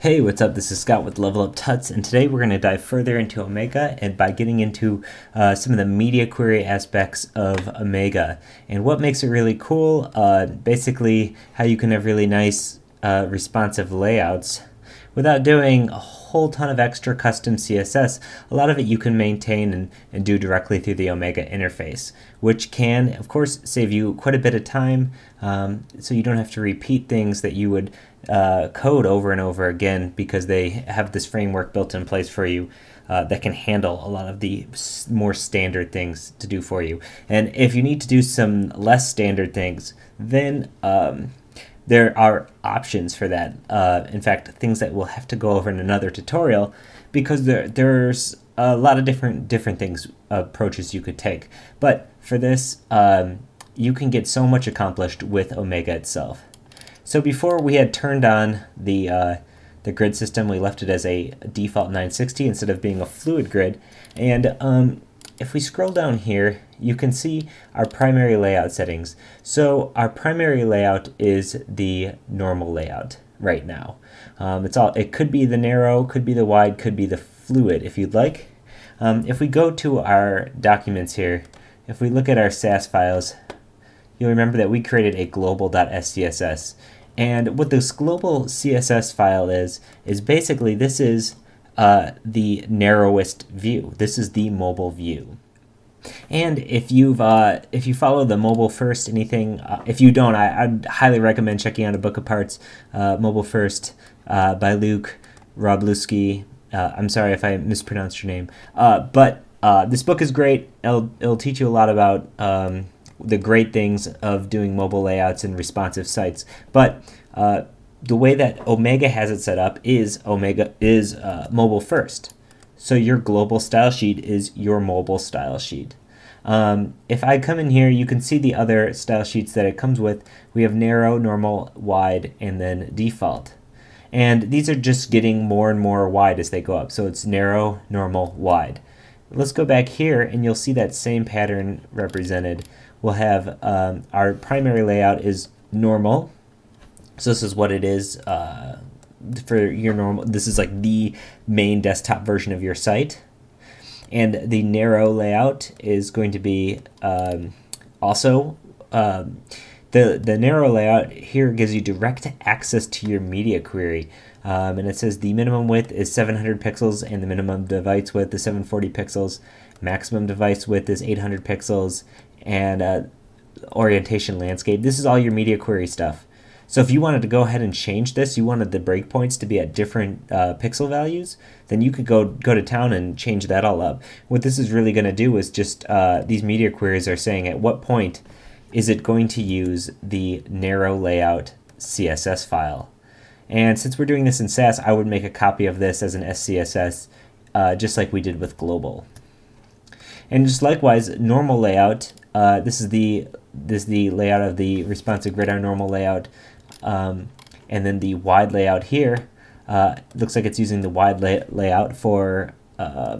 Hey, what's up? This is Scott with Level Up Tuts, and today we're going to dive further into Omega and by getting into uh, some of the media query aspects of Omega and what makes it really cool. Uh, basically, how you can have really nice uh, responsive layouts without doing a whole ton of extra custom CSS. A lot of it you can maintain and, and do directly through the Omega interface, which can, of course, save you quite a bit of time um, so you don't have to repeat things that you would uh, code over and over again because they have this framework built in place for you uh, that can handle a lot of the more standard things to do for you. And if you need to do some less standard things, then um, there are options for that. Uh, in fact, things that we'll have to go over in another tutorial because there, there's a lot of different different things approaches you could take. But for this, um, you can get so much accomplished with Omega itself. So before we had turned on the uh, the grid system, we left it as a default 960 instead of being a fluid grid. And um, if we scroll down here, you can see our primary layout settings. So our primary layout is the normal layout right now. Um, it's all. It could be the narrow, could be the wide, could be the fluid if you'd like. Um, if we go to our documents here, if we look at our Sass files, you'll remember that we created a global.scss. And what this global CSS file is, is basically this is uh, the narrowest view. This is the mobile view. And if you've uh, if you follow the mobile first anything, uh, if you don't, I, would highly recommend checking out A Book Apart, uh, Mobile First uh, by Luke Wroblewski. Uh, I'm sorry if I mispronounced your name, but this book is great. It'll, it'll teach you a lot about um, the great things of doing mobile layouts and responsive sites. But uh, the way that Omega has it set up is Omega is uh, mobile first. So your global style sheet is your mobile style sheet. Um, if I come in here, you can see the other style sheets that it comes with. We have narrow, normal, wide, and then default. And these are just getting more and more wide as they go up. So it's narrow, normal, wide. Let's go back here and you'll see that same pattern represented we'll have um, our primary layout is normal. So this is what it is uh, for your normal. This is like the main desktop version of your site. And the narrow layout is going to be um, also um, the, the narrow layout here gives you direct access to your media query. Um, and it says the minimum width is 700 pixels and the minimum device width is 740 pixels. Maximum device width is 800 pixels and uh, orientation landscape. This is all your media query stuff. So if you wanted to go ahead and change this, you wanted the breakpoints to be at different uh, pixel values, then you could go go to town and change that all up. What this is really going to do is just uh, these media queries are saying at what point is it going to use the narrow layout CSS file. And since we're doing this in Sass, I would make a copy of this as an SCSS, uh, just like we did with global. And just likewise, normal layout uh, this is the this is the layout of the responsive gridiron normal layout, um, and then the wide layout here uh, looks like it's using the wide lay layout for uh,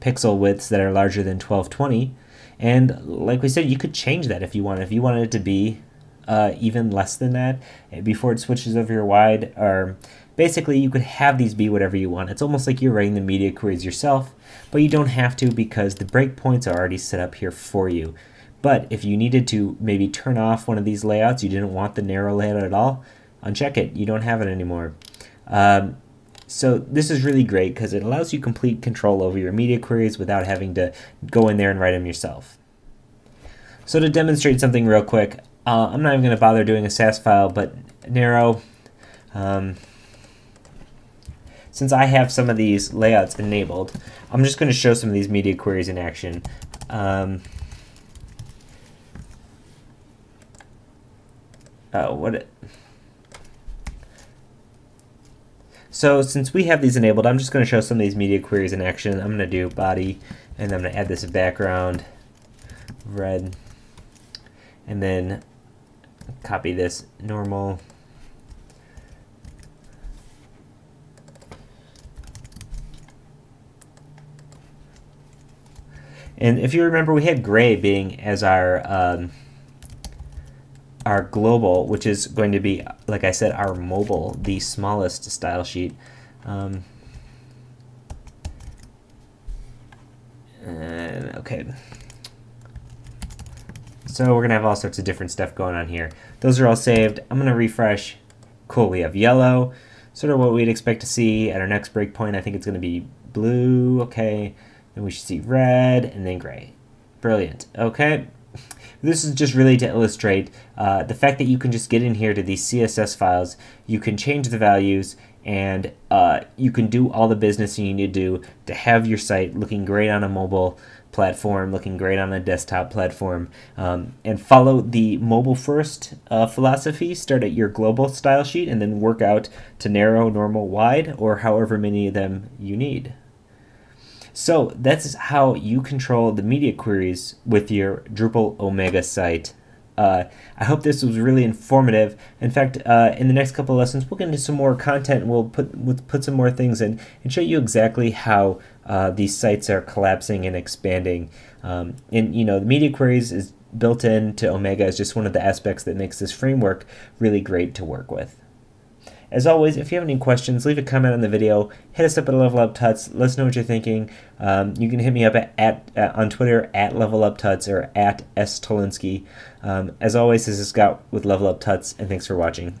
pixel widths that are larger than 1220. And like we said, you could change that if you want. If you wanted it to be uh, even less than that eh, before it switches over your wide, or basically you could have these be whatever you want. It's almost like you're writing the media queries yourself, but you don't have to because the breakpoints are already set up here for you. But if you needed to maybe turn off one of these layouts, you didn't want the narrow layout at all, uncheck it. You don't have it anymore. Um, so this is really great because it allows you complete control over your media queries without having to go in there and write them yourself. So to demonstrate something real quick, uh, I'm not even going to bother doing a Sass file, but narrow. Um, since I have some of these layouts enabled, I'm just going to show some of these media queries in action. Um, uh, what it, so since we have these enabled, I'm just going to show some of these media queries in action. I'm going to do body, and I'm going to add this background, red, and then copy this normal. And if you remember, we had gray being as our um, our global, which is going to be like I said, our mobile, the smallest style sheet. Um, and, okay. So we're going to have all sorts of different stuff going on here. Those are all saved. I'm going to refresh. Cool, we have yellow, sort of what we'd expect to see at our next breakpoint. I think it's going to be blue, okay. Then we should see red and then gray. Brilliant, okay. This is just really to illustrate uh, the fact that you can just get in here to these CSS files, you can change the values, and uh, you can do all the business you need to do to have your site looking great on a mobile platform, looking great on a desktop platform, um, and follow the mobile first uh, philosophy. Start at your global style sheet and then work out to narrow, normal, wide, or however many of them you need. So that's how you control the media queries with your Drupal Omega site. Uh, I hope this was really informative. In fact, uh, in the next couple of lessons, we'll get into some more content. We'll put we'll put some more things in and show you exactly how uh, these sites are collapsing and expanding. Um, and you know, the media queries is built into Omega is just one of the aspects that makes this framework really great to work with. As always, if you have any questions, leave a comment on the video. Hit us up at Level Up Tuts. Let us know what you're thinking. Um, you can hit me up at, at uh, on Twitter at Level Up Tuts or at S Tolinski. Um, as always, this is Scott with Level Up Tuts, and thanks for watching.